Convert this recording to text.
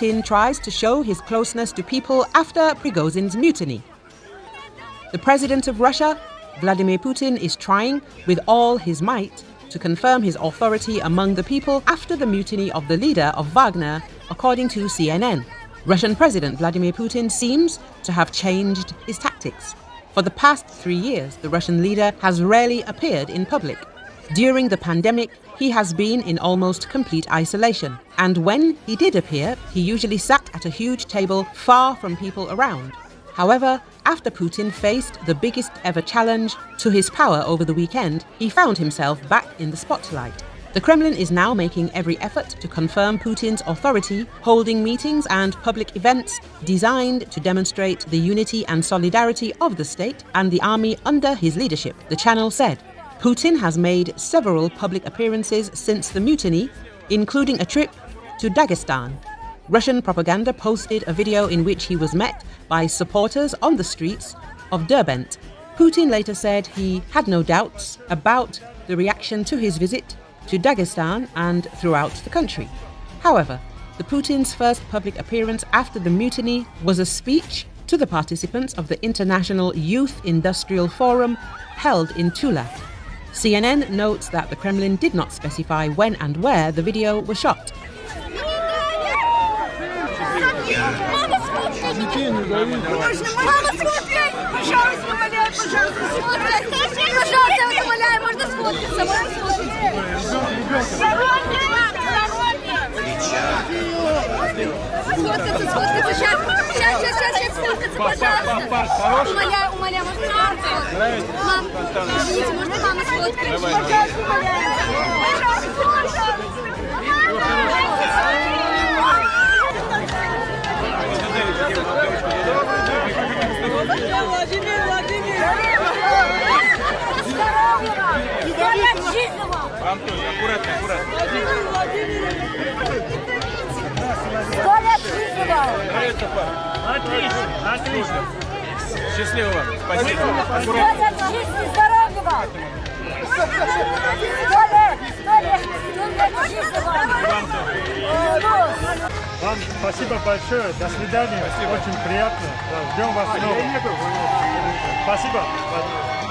Putin tries to show his closeness to people after Prigozhin's mutiny. The president of Russia, Vladimir Putin, is trying with all his might to confirm his authority among the people after the mutiny of the leader of Wagner, according to CNN. Russian President Vladimir Putin seems to have changed his tactics. For the past three years, the Russian leader has rarely appeared in public. During the pandemic, he has been in almost complete isolation. And when he did appear, he usually sat at a huge table far from people around. However, after Putin faced the biggest ever challenge to his power over the weekend, he found himself back in the spotlight. The Kremlin is now making every effort to confirm Putin's authority, holding meetings and public events designed to demonstrate the unity and solidarity of the state and the army under his leadership, the channel said. Putin has made several public appearances since the mutiny, including a trip to Dagestan. Russian propaganda posted a video in which he was met by supporters on the streets of Derbent. Putin later said he had no doubts about the reaction to his visit to Dagestan and throughout the country. However, the Putin's first public appearance after the mutiny was a speech to the participants of the International Youth Industrial Forum held in Tula. CNN notes that the Kremlin did not specify when and where the video was shot. Сфоткаться, сфоткаться, сейчас, сейчас, сейчас, сейчас, сейчас, сфоткаться, пожалуйста. Умоляю, умоляю, можно нравится? Мам, извините, можно мама сфоткать? Давай, давай. Владимир Владимирович! Антон, аккуратно, аккуратно. Владимир Владимирович! Сто лет Отлично, отлично. Счастливо вам. Спасибо. Жизни здоровья вам! спасибо большое. До свидания. Спасибо. Очень приятно. Ждем вас а, снова. Спасибо.